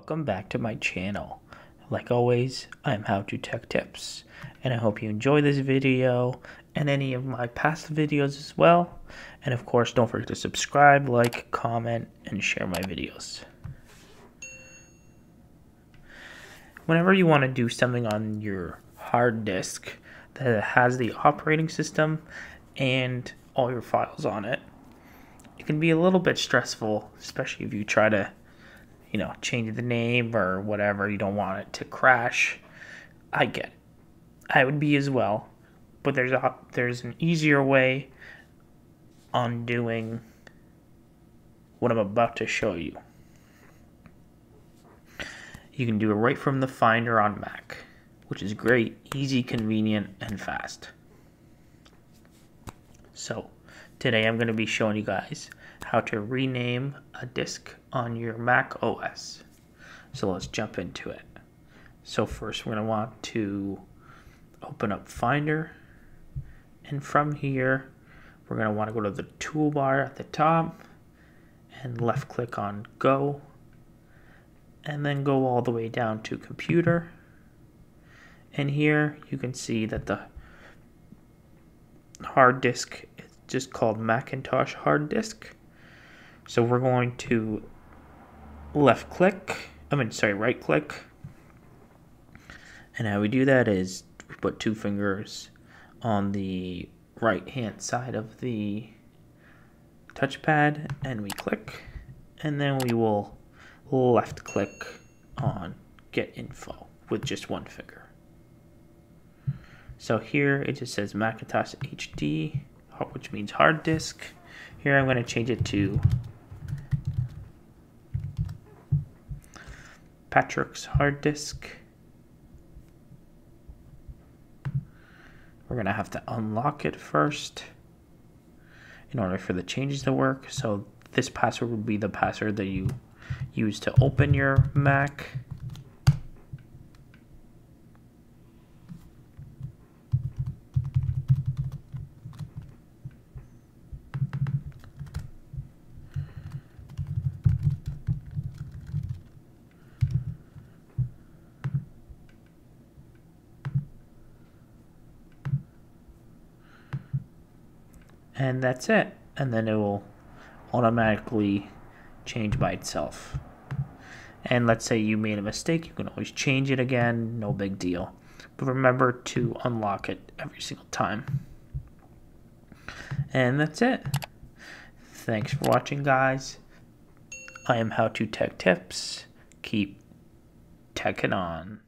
Welcome back to my channel. Like always, I am How to Tech Tips, and I hope you enjoy this video and any of my past videos as well. And of course, don't forget to subscribe, like, comment, and share my videos. Whenever you want to do something on your hard disk that has the operating system and all your files on it, it can be a little bit stressful, especially if you try to you know, change the name or whatever. You don't want it to crash. I get it. I would be as well. But there's a there's an easier way on doing what I'm about to show you. You can do it right from the Finder on Mac, which is great, easy, convenient, and fast. So, today I'm going to be showing you guys how to rename a disk on your Mac OS. So let's jump into it. So first we're going to want to open up Finder and from here we're going to want to go to the toolbar at the top and left click on go and then go all the way down to computer and here you can see that the hard disk is just called Macintosh hard disk so we're going to left click, I mean, sorry, right click. And how we do that is we put two fingers on the right hand side of the touchpad and we click and then we will left click on get info with just one finger. So here it just says Macintosh HD, which means hard disk. Here I'm going to change it to Patrick's hard disk. We're going to have to unlock it first in order for the changes to work. So this password would be the password that you use to open your Mac. And that's it. And then it will automatically change by itself. And let's say you made a mistake you can always change it again no big deal. But remember to unlock it every single time. And that's it. Thanks for watching guys. I am how to tech tips. Keep teching on